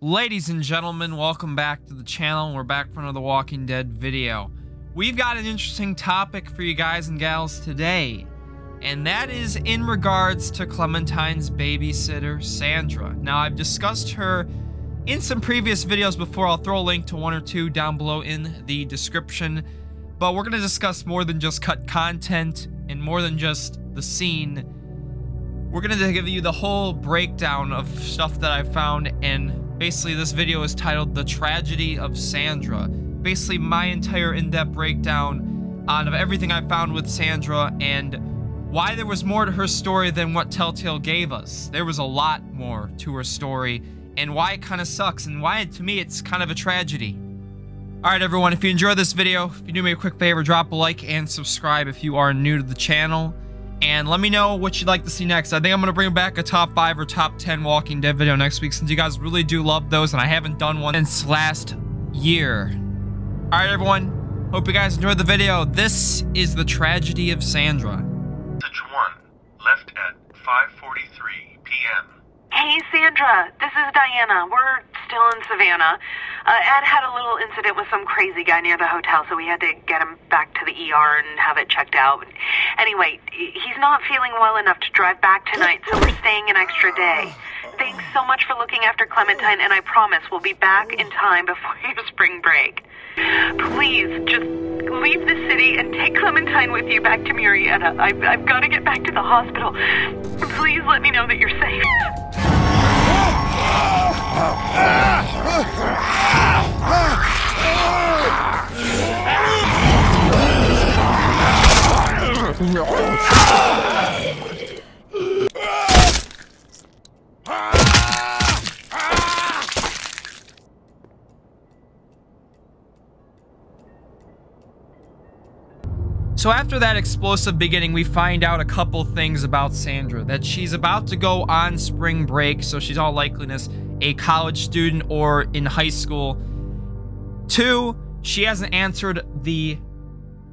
Ladies and gentlemen, welcome back to the channel. We're back for another Walking Dead video. We've got an interesting topic for you guys and gals today, and that is in regards to Clementine's babysitter, Sandra. Now, I've discussed her in some previous videos before. I'll throw a link to one or two down below in the description, but we're going to discuss more than just cut content and more than just the scene. We're going to give you the whole breakdown of stuff that I found and Basically, this video is titled The Tragedy of Sandra. Basically, my entire in-depth breakdown on of everything I found with Sandra and why there was more to her story than what Telltale gave us. There was a lot more to her story and why it kind of sucks and why, to me, it's kind of a tragedy. Alright everyone, if you enjoyed this video, if you do me a quick favor, drop a like and subscribe if you are new to the channel. And let me know what you'd like to see next. I think I'm going to bring back a top 5 or top 10 Walking Dead video next week since you guys really do love those and I haven't done one since last year. Alright everyone, hope you guys enjoyed the video. This is the tragedy of Sandra. Message 1, left at 5.43 p.m. Hey, Sandra. This is Diana. We're still in Savannah. Uh, Ed had a little incident with some crazy guy near the hotel, so we had to get him back to the ER and have it checked out. Anyway, he's not feeling well enough to drive back tonight, so we're staying an extra day. Thanks so much for looking after Clementine, and I promise we'll be back in time before your spring break. Please, just leave the city and take Clementine with you back to Marietta. I've, I've got to get back to the hospital. Please let me know that you're safe. No. So after that explosive beginning, we find out a couple things about Sandra. That she's about to go on spring break, so she's all likeliness a college student or in high school. Two, she hasn't answered the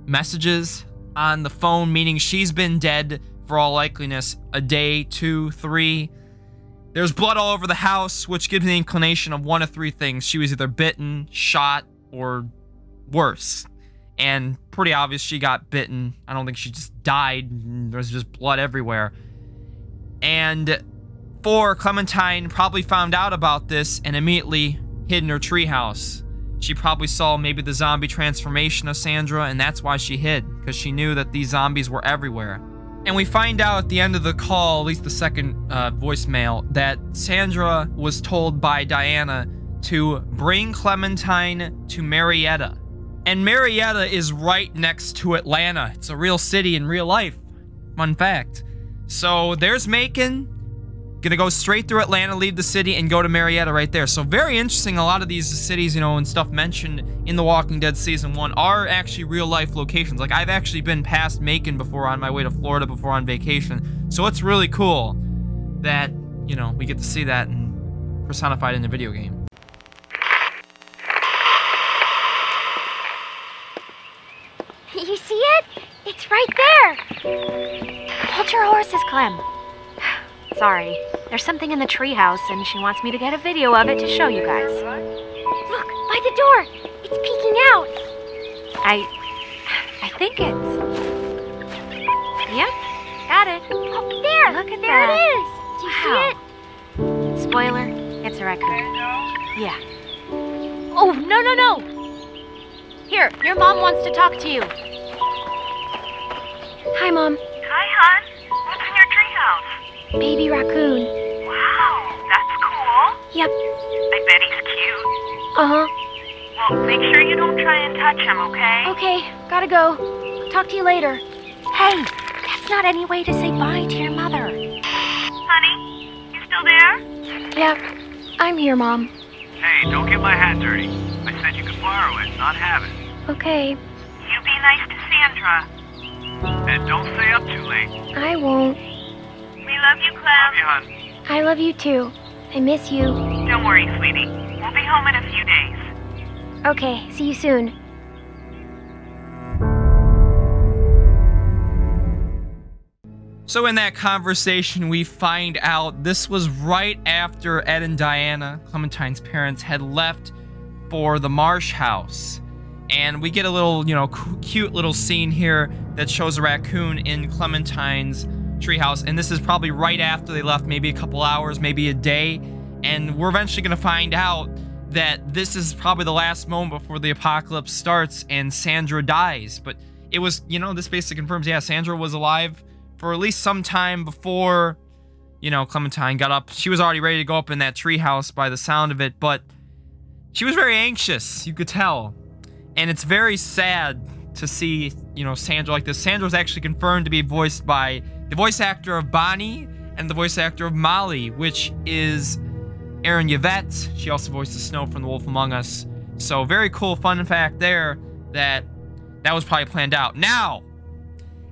messages on the phone, meaning she's been dead for all likeliness a day, two, three. There's blood all over the house, which gives the inclination of one of three things. She was either bitten, shot, or worse and pretty obvious she got bitten. I don't think she just died. There's just blood everywhere. And four, Clementine probably found out about this and immediately hid in her treehouse. She probably saw maybe the zombie transformation of Sandra, and that's why she hid, because she knew that these zombies were everywhere. And we find out at the end of the call, at least the second uh, voicemail, that Sandra was told by Diana to bring Clementine to Marietta and Marietta is right next to Atlanta. It's a real city in real life. Fun fact. So there's Macon. Gonna go straight through Atlanta, leave the city, and go to Marietta right there. So very interesting. A lot of these cities, you know, and stuff mentioned in The Walking Dead Season 1 are actually real life locations. Like, I've actually been past Macon before on my way to Florida before on vacation. So it's really cool that, you know, we get to see that and personified in the video game. You see it? It's right there. Hold your horses, Clem. Sorry. There's something in the treehouse, and she wants me to get a video of it to show you guys. Look, by the door. It's peeking out. I... I think it's... Yep, got it. Oh, there! Look at there that. There it is. Do you see it? Spoiler, it's a raccoon. Yeah. Oh, no, no, no! Here, your mom wants to talk to you. Baby raccoon. Wow, that's cool. Yep. I bet he's cute. Uh-huh. Well, make sure you don't try and touch him, okay? Okay, gotta go. Talk to you later. Hey, that's not any way to say bye to your mother. Honey, you still there? Yep, I'm here, Mom. Hey, don't get my hat dirty. I said you could borrow it, not have it. Okay. You be nice to Sandra. And don't stay up too late. I won't. We love you, Clem. Love you, hon. I love you too. I miss you. Don't worry, sweetie. We'll be home in a few days. Okay, see you soon. So in that conversation, we find out this was right after Ed and Diana, Clementine's parents, had left for the Marsh house. And we get a little, you know, cute little scene here that shows a raccoon in Clementine's treehouse. And this is probably right after they left, maybe a couple hours, maybe a day. And we're eventually going to find out that this is probably the last moment before the apocalypse starts and Sandra dies. But it was, you know, this basically confirms, yeah, Sandra was alive for at least some time before, you know, Clementine got up. She was already ready to go up in that treehouse by the sound of it, but she was very anxious, you could tell. And it's very sad to see, you know, Sandra like this. Sandra was actually confirmed to be voiced by the voice actor of Bonnie and the voice actor of Molly, which is Erin Yvette. She also voiced the Snow from The Wolf Among Us. So very cool fun fact there that that was probably planned out. Now,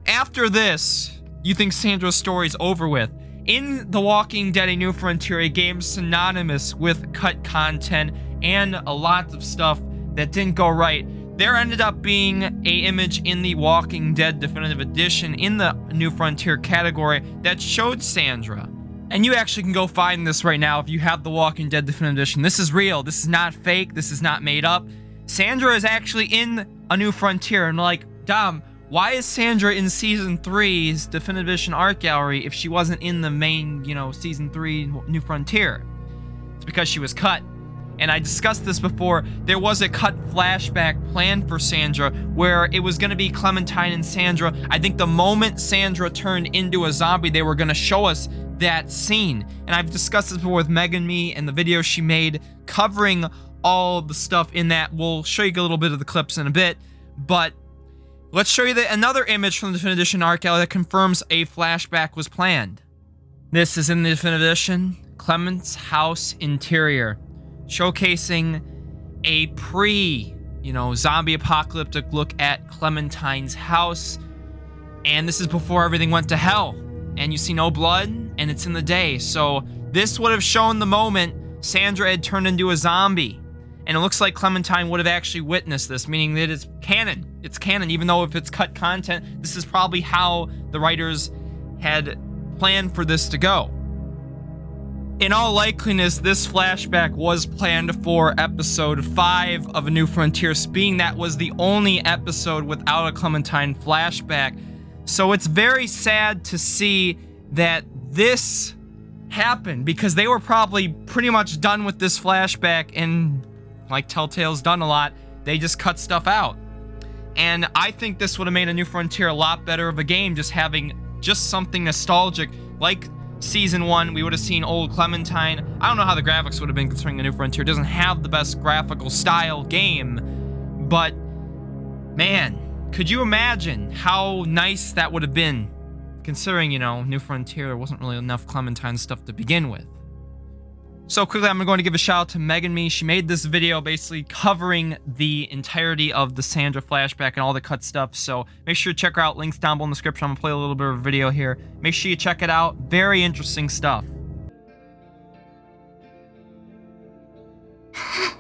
after this, you think Sandra's story is over with. In The Walking Dead A New Frontier, a game synonymous with cut content and a lot of stuff that didn't go right. There ended up being a image in the Walking Dead Definitive Edition in the New Frontier category that showed Sandra. And you actually can go find this right now if you have the Walking Dead Definitive Edition. This is real. This is not fake. This is not made up. Sandra is actually in A New Frontier. And like, Dom, why is Sandra in Season 3's Definitive Edition Art Gallery if she wasn't in the main, you know, Season 3 New Frontier? It's because she was cut and I discussed this before, there was a cut flashback planned for Sandra where it was going to be Clementine and Sandra. I think the moment Sandra turned into a zombie, they were going to show us that scene. And I've discussed this before with Meganmi and the video she made covering all the stuff in that. We'll show you a little bit of the clips in a bit, but let's show you the, another image from the Definitive Edition art gallery that confirms a flashback was planned. This is in the Definitive Edition, Clement's house interior showcasing a pre, you know, zombie apocalyptic look at Clementine's house. And this is before everything went to hell. And you see no blood, and it's in the day. So this would have shown the moment Sandra had turned into a zombie. And it looks like Clementine would have actually witnessed this, meaning that it's canon. It's canon, even though if it's cut content, this is probably how the writers had planned for this to go. In all likeliness, this flashback was planned for episode 5 of A New Frontier, being that was the only episode without a Clementine flashback. So it's very sad to see that this happened because they were probably pretty much done with this flashback and like Telltale's done a lot, they just cut stuff out. And I think this would have made A New Frontier a lot better of a game just having just something nostalgic like season one, we would have seen old Clementine. I don't know how the graphics would have been considering A New Frontier doesn't have the best graphical style game, but man, could you imagine how nice that would have been considering, you know, New Frontier, there wasn't really enough Clementine stuff to begin with. So quickly, I'm going to give a shout out to Meganmi. She made this video basically covering the entirety of the Sandra flashback and all the cut stuff. So make sure to check her out. Links down below in the description. I'm going to play a little bit of a video here. Make sure you check it out. Very interesting stuff.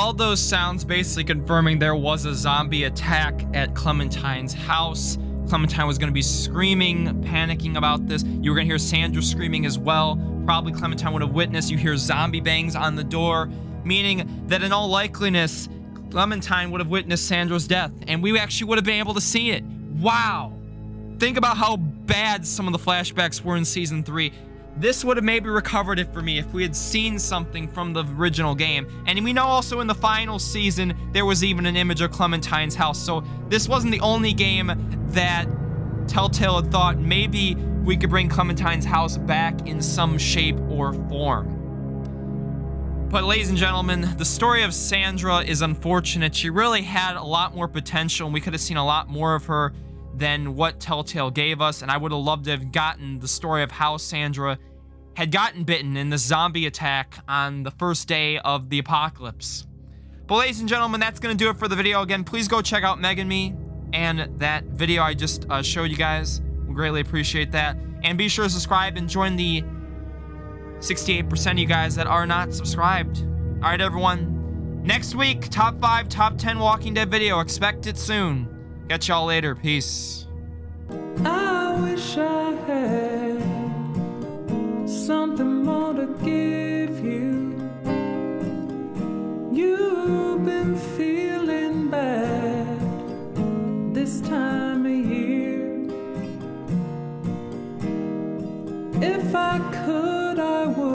All those sounds basically confirming there was a zombie attack at Clementine's house. Clementine was going to be screaming, panicking about this. You were going to hear Sandra screaming as well. Probably Clementine would have witnessed. You hear zombie bangs on the door, meaning that in all likeliness, Clementine would have witnessed Sandra's death, and we actually would have been able to see it. Wow. Think about how bad some of the flashbacks were in season three. This would have maybe recovered it for me if we had seen something from the original game. And we know also in the final season, there was even an image of Clementine's house. So this wasn't the only game that Telltale had thought maybe we could bring Clementine's house back in some shape or form. But ladies and gentlemen, the story of Sandra is unfortunate. She really had a lot more potential and we could have seen a lot more of her than what Telltale gave us, and I would have loved to have gotten the story of how Sandra had gotten bitten in the zombie attack on the first day of the apocalypse. But ladies and gentlemen, that's going to do it for the video. Again, please go check out Meganmi and that video I just uh, showed you guys. We greatly appreciate that. And be sure to subscribe and join the 68% of you guys that are not subscribed. All right, everyone. Next week, top 5, top 10 Walking Dead video. Expect it soon. Catch y'all later. Peace. I wish I had something more to give you. You've been feeling bad this time of year. If I could.